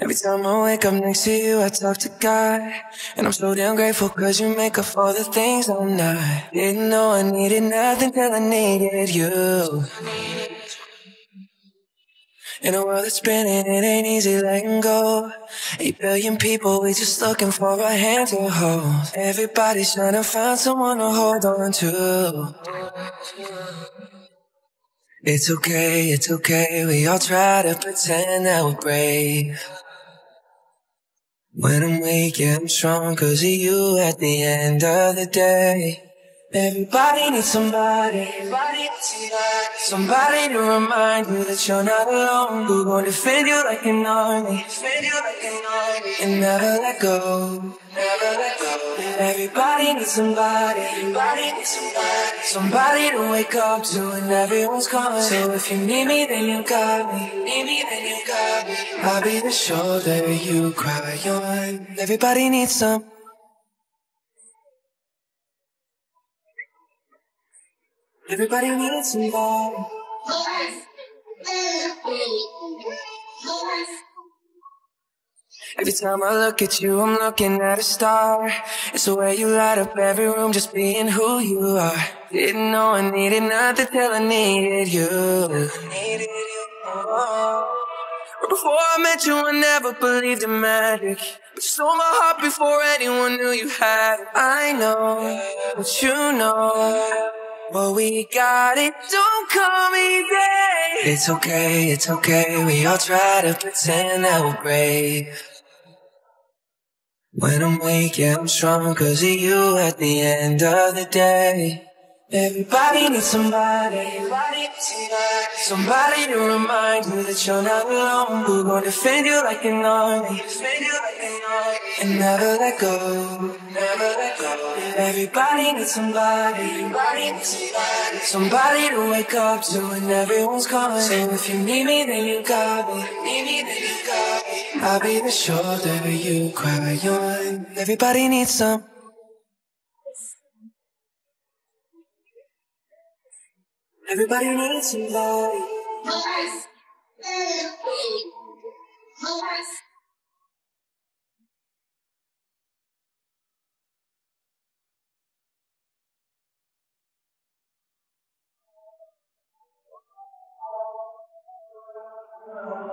Every time I wake up next to you, I talk to God. And I'm so damn grateful cause you make up for the things I'm not. Didn't know I needed nothing till I needed you. In a world that's spinning, it ain't easy letting go. Eight billion people, we just looking for a hand to hold. Everybody's trying to find someone to hold on to. It's okay, it's okay, we all try to pretend that we're brave. When I'm weak, yeah, I'm strong cause of you at the end of the day. Everybody needs somebody, somebody to remind you that you're not alone. Who gon' defend you like an army, and never let go, never let go. Everybody needs somebody, everybody needs somebody, somebody to wake up to, and everyone's calling. So if you need me, then you got me. Need me, then you got me. I'll be the shoulder you cry on. Everybody needs some. Everybody needs somebody. Every time I look at you, I'm looking at a star. It's the way you light up every room, just being who you are. Didn't know I needed nothing till I needed you. Before I met you, I never believed in magic. But you stole my heart before anyone knew you had. I know what you know. But we got it, don't call me babe. It's okay, it's okay. We all try to pretend that we're brave. When I'm weak, yeah, I'm strong cause of you at the end of the day. Everybody needs somebody, somebody to remind you that you're not alone. Who gon' defend you like an army, and never let go, never let go. Everybody needs somebody, somebody to wake up to, and everyone's calling. So if you need me, then you got me. Need me, then you got me. I'll be the shoulder you cry on. Everybody needs some. Everybody needs somebody. Oh.